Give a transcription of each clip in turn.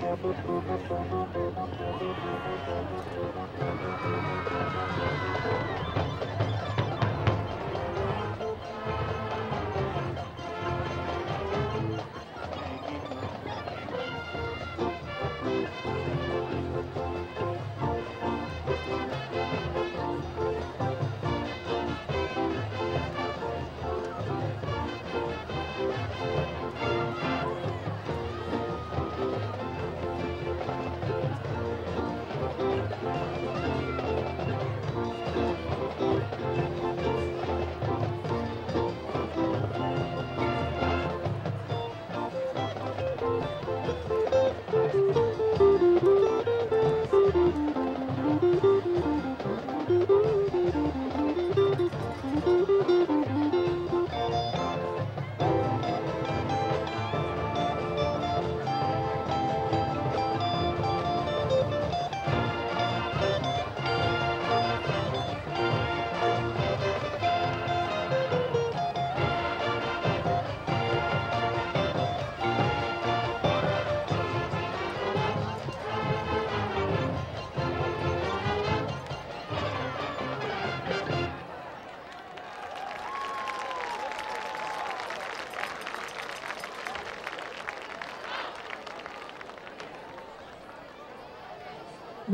Thank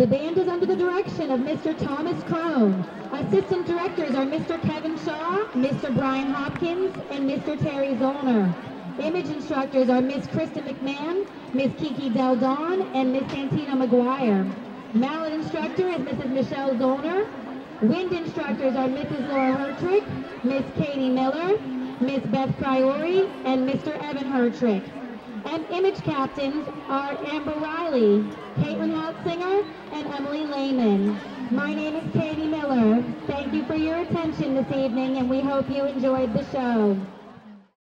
The band is under the direction of Mr. Thomas Crone. Assistant directors are Mr. Kevin Shaw, Mr. Brian Hopkins, and Mr. Terry Zollner. Image instructors are Miss Krista McMahon, Miss Kiki Del Don, and Miss Santina McGuire. Mallet instructor is Mrs. Michelle Zollner. Wind instructors are Mrs. Laura Hertrick, Miss Katie Miller, Miss Beth Priori, and Mr. Evan Hertrick. And image captains are Amber Riley, Caitlin Halsinger, and Emily Lehman. My name is Katie Miller. Thank you for your attention this evening, and we hope you enjoyed the show.